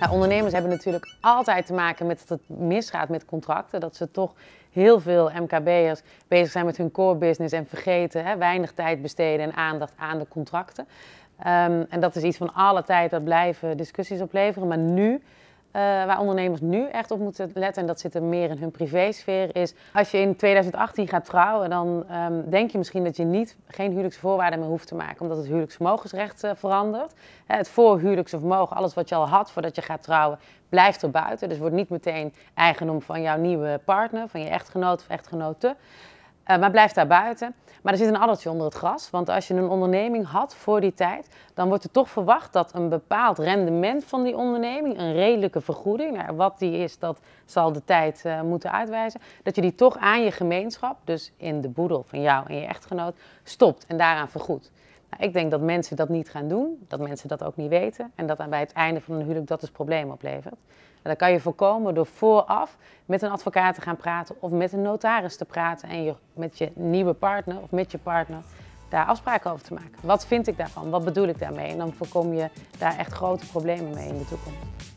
Nou, ondernemers hebben natuurlijk altijd te maken met dat het misgaat met contracten. Dat ze toch heel veel MKB'ers bezig zijn met hun core business en vergeten, hè, weinig tijd besteden en aandacht aan de contracten. Ehm, en dat is iets van alle tijd, dat blijven discussies opleveren. Maar nu uh, waar ondernemers nu echt op moeten letten, en dat zit er meer in hun privésfeer, is als je in 2018 gaat trouwen, dan um, denk je misschien dat je niet, geen huwelijksvoorwaarden meer hoeft te maken, omdat het huwelijksvermogensrecht uh, verandert. Het voorhuwelijkse vermogen, alles wat je al had voordat je gaat trouwen, blijft er buiten. Dus wordt niet meteen eigendom van jouw nieuwe partner, van je echtgenoot of echtgenote. Uh, maar blijft daar buiten. Maar er zit een addertje onder het gras. Want als je een onderneming had voor die tijd, dan wordt er toch verwacht dat een bepaald rendement van die onderneming, een redelijke vergoeding, nou, wat die is, dat zal de tijd uh, moeten uitwijzen, dat je die toch aan je gemeenschap, dus in de boedel van jou en je echtgenoot, stopt en daaraan vergoedt. Nou, ik denk dat mensen dat niet gaan doen, dat mensen dat ook niet weten en dat bij het einde van een huwelijk dat dus problemen oplevert. En dat kan je voorkomen door vooraf met een advocaat te gaan praten of met een notaris te praten en je, met je nieuwe partner of met je partner daar afspraken over te maken. Wat vind ik daarvan? Wat bedoel ik daarmee? En dan voorkom je daar echt grote problemen mee in de toekomst.